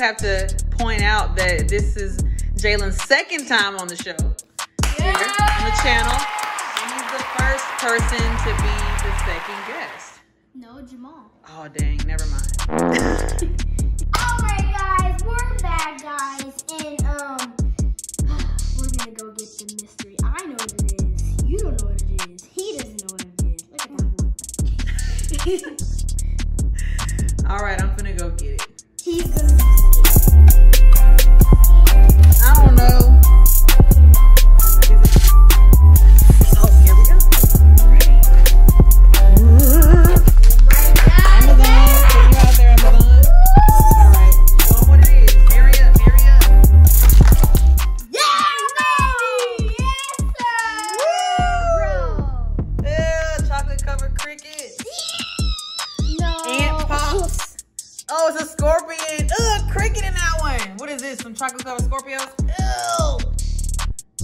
have to point out that this is Jalen's second time on the show here on the channel. He's the first person to be the second guest. No, Jamal. Oh dang, never mind. Alright guys, we're back guys, and um, we're gonna go get the mystery. I know what it is. You don't know what it is. He doesn't know what it is. Look at that boy. All right, I'm Oh, it's a scorpion. Ugh, cricket in that one. What is this? Some chocolate covered Scorpios? Ew.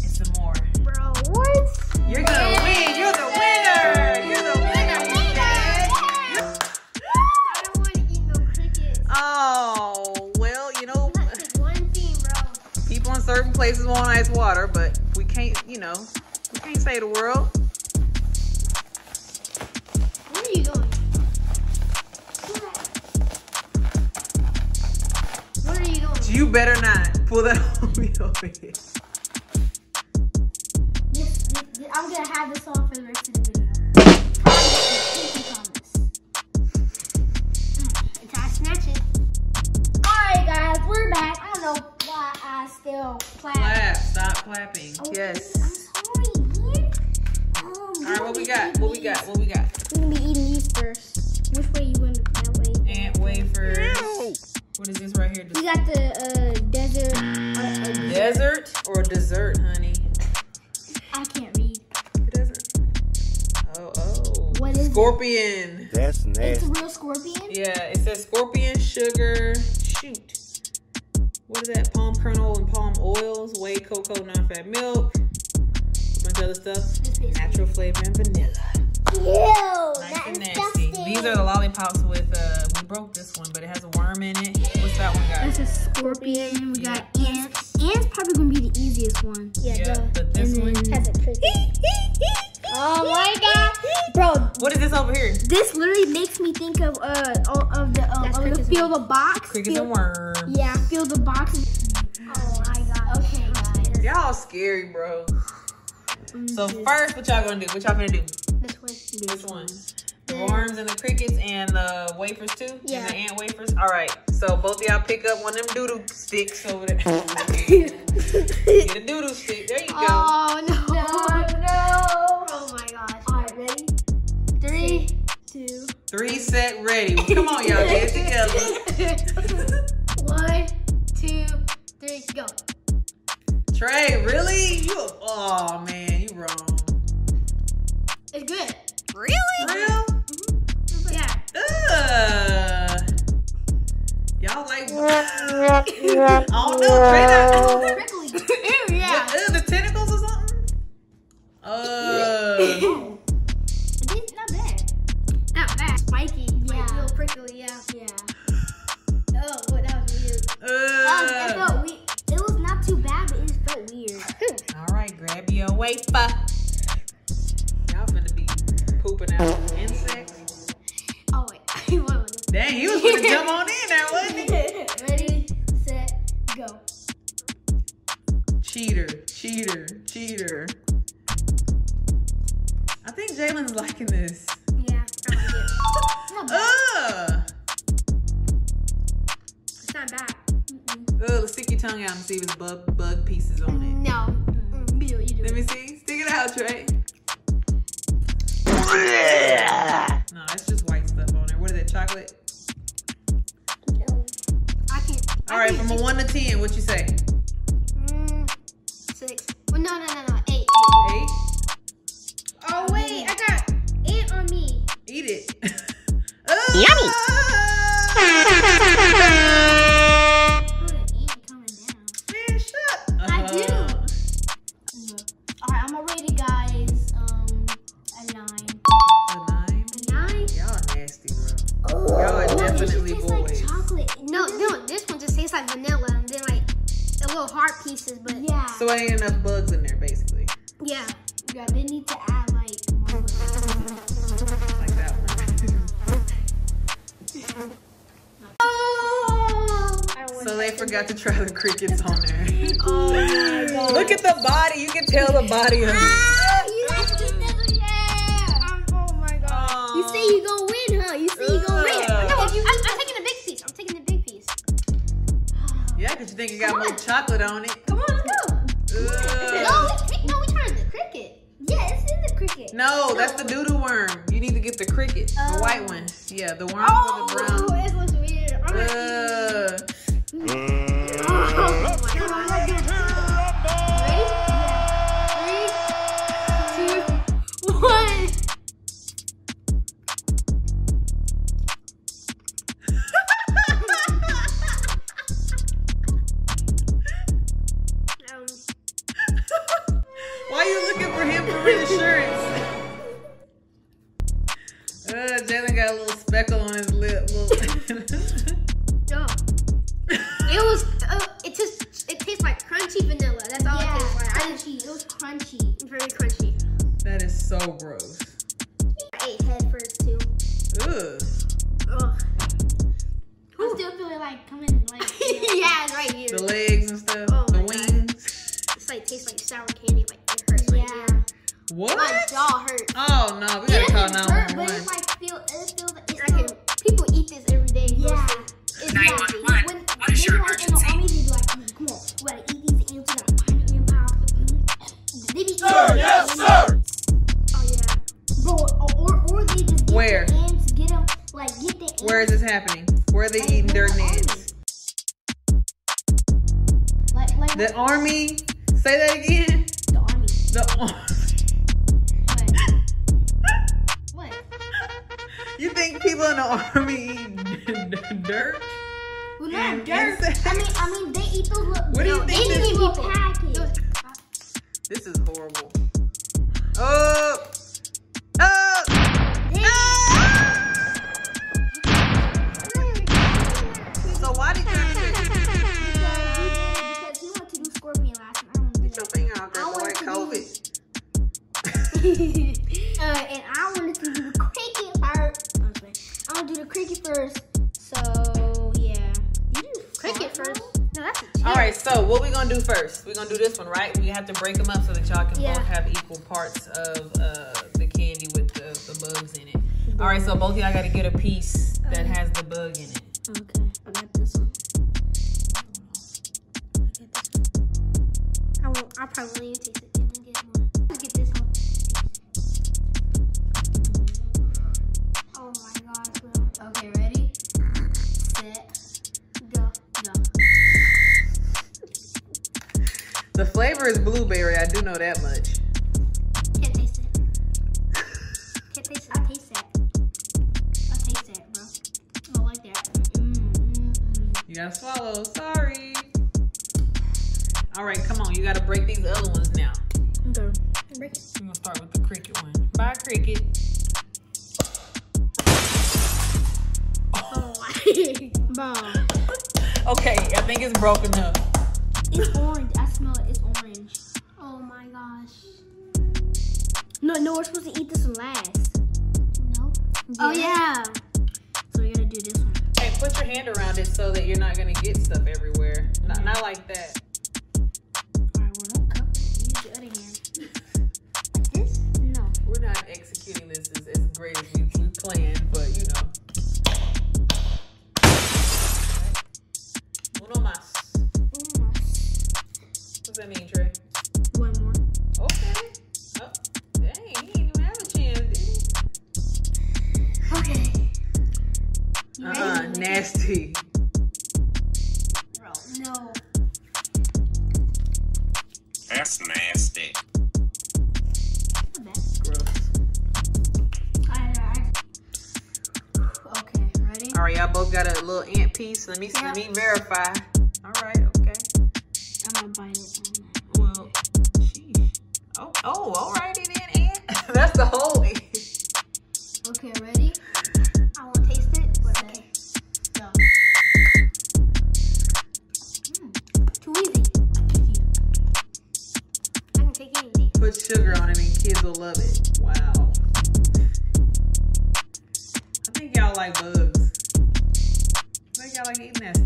It's some more. Bro, what? You're gonna win. You're the winner. You're the winner. you dad. I don't want to eat no crickets. Oh, well, you know, That's just one thing, bro. people in certain places want ice water, but we can't, you know, we can't save the world. Where you better not pull that on me over here. This, this, I'm gonna have this on for the rest of the video. Promise. Pinky promise. It's I snatch it. Alright guys, we're back. I don't know why I still clap. Clap. Stop clapping. Oh, Yes. I'm sorry. Um, All right, what we got? What we got? What we got? What is this right here? We got the uh, desert. Uh, uh, Desert or dessert, honey? I can't read. Desert. Oh, oh. What is it? Scorpion. That's nasty. It's a real scorpion. Yeah, it says scorpion sugar. Shoot. What is that? Palm kernel and palm oils, whey, cocoa, non-fat milk, a bunch of other stuff. Natural flavor and vanilla. Ew, Nice that's and nasty. disgusting. These are the lollipops with we broke this one, but it has a worm in it. What's that one That's got? a scorpion. We got ants. Ants probably gonna be the easiest one. Yeah, but this and one. has a cricket. oh my god, bro! What is this over here? This literally makes me think of uh all of the um, of the feel the box. Crickets feel, and worms. Yeah, feel the box. Oh my god. Okay, guys. Y'all scary, bro. So first, what y'all gonna do? What y'all gonna do? This one. Which one? The worms and the crickets and the wafers too? Yeah. And the ant wafers? All right. So both of y'all pick up one of them doodle sticks over there. Get a doodle stick. There you go. Oh no. No, no. Oh my gosh. Alright, ready? Three, two. Three set ready. Come on, y'all. Get it together. One, two, three, go. Tre, really? You? Oh man, I don't know. Tre, Prickly. Ew, yeah. Ugh, the tentacles or something? Uh. It's not bad. Not bad. Spiky. Yeah. Like, little prickly, yeah. Yeah. Oh, what, that was weird. That, that Uh. felt weird. It was not too bad, but it just felt weird. All right, grab your wafer. Y'all finna be pooping out Let me see. Stick it out, Tre. No, that's just white stuff on there. What is that? Chocolate? I can't. All right, from a one to ten, what you say? But Yeah. So ain't enough bugs in there, basically. yeah. yeah, they need to add like more. Like that one. so they forgot to try the crickets on there. Oh my god. Look at the body. You can tell the body of it. Ah, you have to get. Yeah. oh my god. You say you gonna win, huh? You say you gonna win. Ugh. No, I'm, I'm taking the big piece. I'm taking the big piece. Yeah, because you think you got more chocolate on it. No, that's the doodle worm. You need to get the cricket, the Oh. white one. Yeah, the worm Oh, with the brown. it looks weird. I'm Uh, Oh my god. Ready? Three, two, one. Why you looking for him for reassurance? Got a little speckle on his lip. Little no. It was. Uh, it just. It tastes like crunchy vanilla. That's all Yeah, it tastes like. I crunchy. It was crunchy. very crunchy. that is so gross. What? My jaw hurts. Oh no, we gotta call doesn't hurt, but 911. it's like feel. It feels. It's I can, people eat this every day. Yeah. mostly. It's 911. When, What is they your be like in the army, they be like, "Mm, come on, we gotta eat these ants. We gotta find the empire. They be Sir, yes, sir. Oh yeah. Bro, or, or, or they just get Where? the ants, get them, like get the ants. Where is this happening? Where are they eating their nets? Like, like The army. Say that again. the army. The army. You think people in the army eat dirt? Well, And dirt. insects. I mean, I mean, they eat those little. What do you think They this- need packaged. This is horrible. Oh. Right, so what we gonna do first? We're gonna do this one, right? We have to break them up so that y'all can Yeah. both have equal parts of uh, the candy with the, the bugs in it. All right, so both of y'all gotta get a piece that has the bug in it. Okay, I got this one. I won't. I probably won't even taste it. The flavor is blueberry. I do know that much. Can't taste it. Can't taste I taste that. I taste that, bro. I don't like that. Mm, mm, mm. You gotta swallow. Sorry. All right, come on. You gotta break these other ones now. Okay. Break it. We're gonna start with the cricket one. Bye, cricket. Oh. Bro. Okay, I think it's broken up. No, no, we're supposed to eat this one last. No. Oh yeah. So we gotta do this one. Hey, put your hand around it so that you're not gonna get stuff everywhere. Not, not like that. Alright, well don't cup it. Use your other hand. Like this? No. We're not executing this as, as great as we, nasty. Bro, no. That's nasty. The. Gross. Alright, alright. Okay, ready? All right, y'all both got a little ant piece. Let me Yeah. let me verify. Sugar on it and kids will love it. Wow. I think y'all like bugs. I think y'all like eating that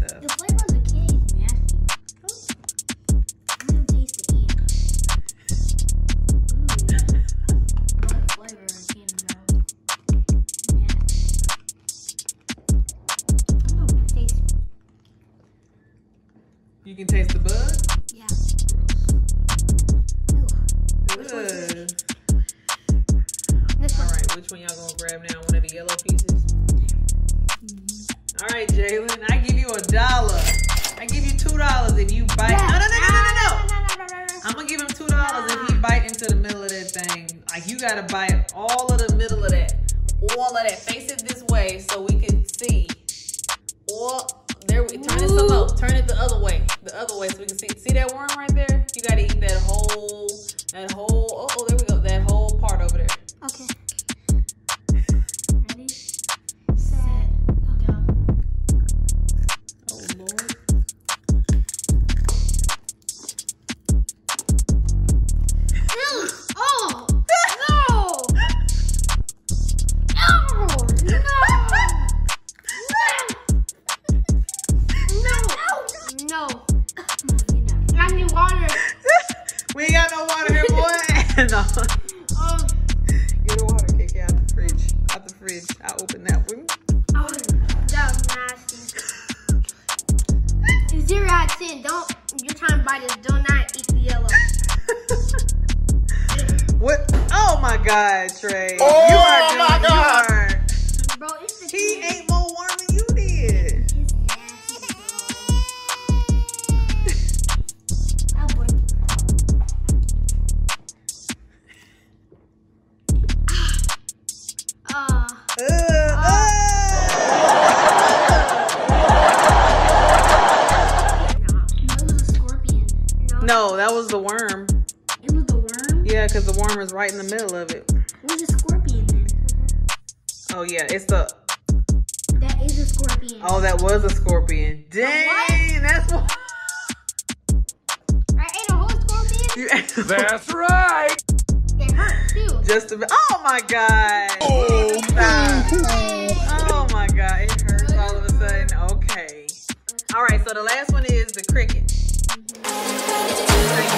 gotta bite all of the middle of that, all of that. Fridge. Open that one. oh, that was nasty. Zero out of ten. Don't. You're trying to bite this. Do not eat the yellow. what? Oh my God, Tre. Oh you are my doing, God. No, that was the worm. It was the worm. Yeah, because the worm is right in the middle of it. What was a scorpion then? Oh yeah, it's the. That is a scorpion. Oh, that was a scorpion. Dang, that's what. I ate a whole scorpion. That's right. It hurt too. just a bit. Oh my God. Oh, Stop. Oh my God, it hurts all of a sudden. Okay. All right, so the last one is the cricket. So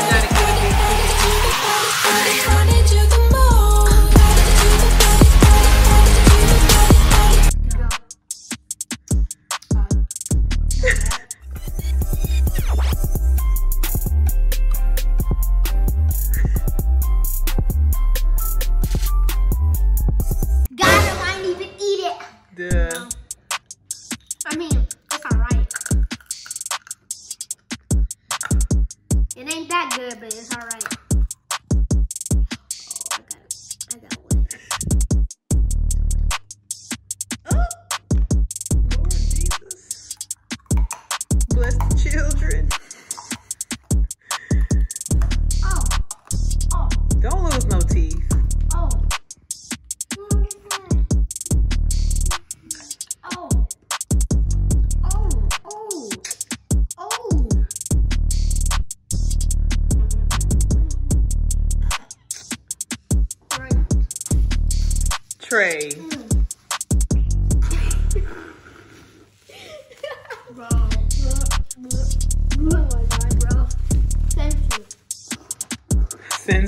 I got one.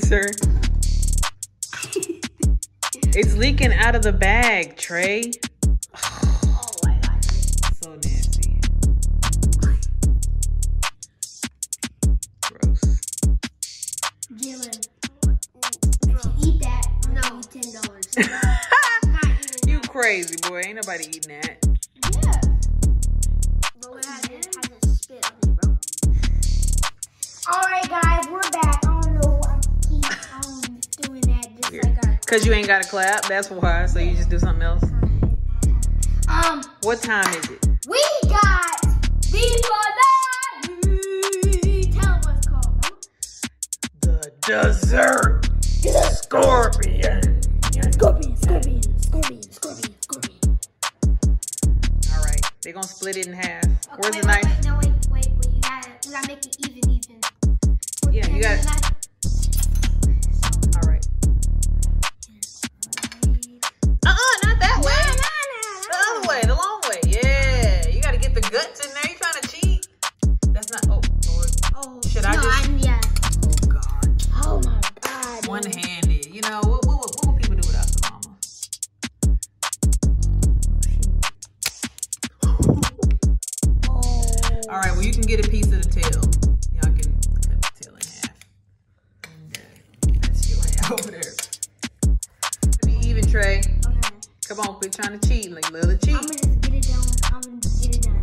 Censor. It's leaking out of the bag, Tre. Oh my god. So nasty. Gross. Jalen. You eat that, No. no. ten dollars. You crazy, boy. Ain't nobody eating that. Cause you ain't got a clap. That's why. So you just do something else. um. What time is it? We got the banana. Tell them what called. The dessert scorpion. Scorpion, scorpion, scorpion, scorpion, scorpion. All right. They're gonna split it in half. Okay, Where's wait, the knife? Wait, no, wait, wait, wait. Come on, quit trying to cheat, like little cheat. I'm gonna just get it. I'm gonna just get it.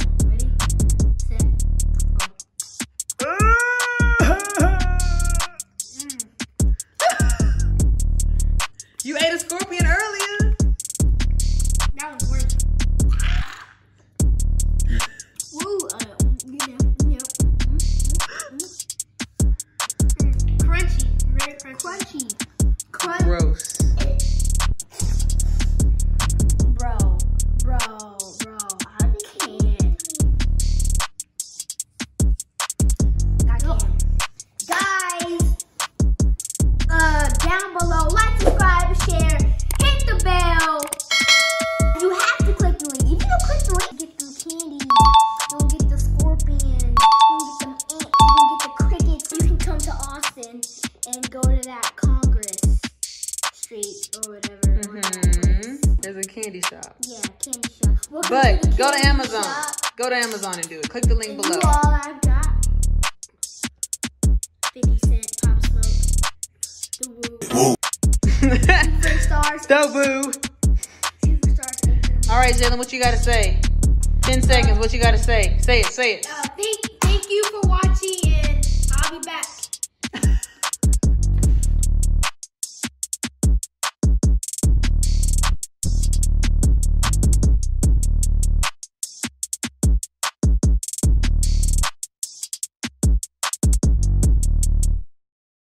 right, Jalen, what you got to say? 10 seconds, what you got to say? Say it, say it. Uh, thank, thank you for watching, and I'll be back.